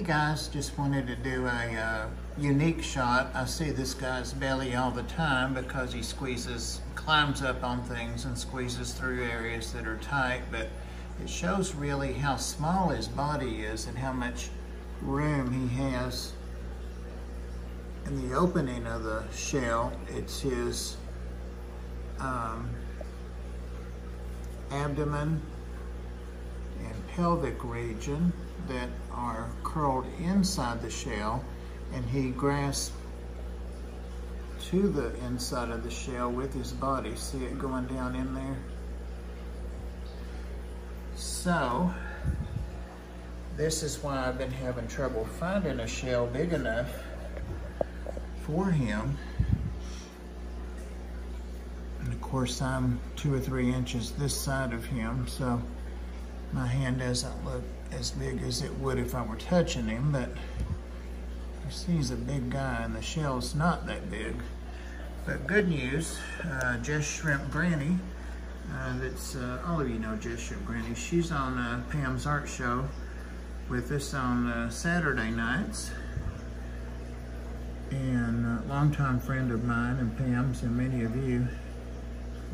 Hey guys, just wanted to do a uh, unique shot. I see this guy's belly all the time because he squeezes, climbs up on things and squeezes through areas that are tight, but it shows really how small his body is and how much room he has in the opening of the shell. It's his um, abdomen and pelvic region that are curled inside the shell and he grasps to the inside of the shell with his body. See it going down in there? So, this is why I've been having trouble finding a shell big enough for him. And of course I'm two or three inches this side of him, so my hand doesn't look as big as it would if I were touching him, but see he's a big guy and the shell's not that big. But good news, uh, Jess Shrimp Granny, uh, that's, uh, all of you know Jess Shrimp Granny, she's on uh, Pam's Art Show with us on uh, Saturday nights. And a longtime friend of mine and Pam's and many of you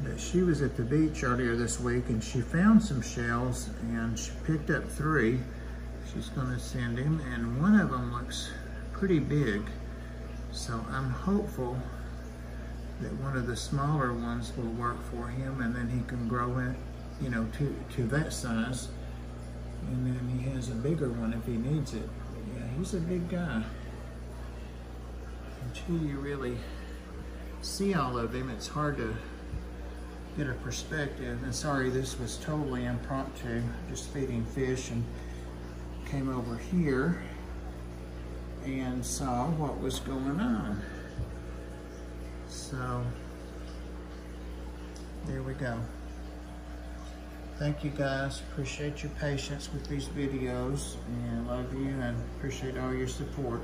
that she was at the beach earlier this week and she found some shells and she picked up three. She's gonna send him and one of them looks pretty big. So I'm hopeful that one of the smaller ones will work for him and then he can grow it, you know, to, to that size. And then he has a bigger one if he needs it. Yeah, he's a big guy. Until you really see all of him, it's hard to get a perspective. And sorry, this was totally impromptu, just feeding fish and came over here and saw what was going on. So, there we go. Thank you guys. Appreciate your patience with these videos and love you and appreciate all your support.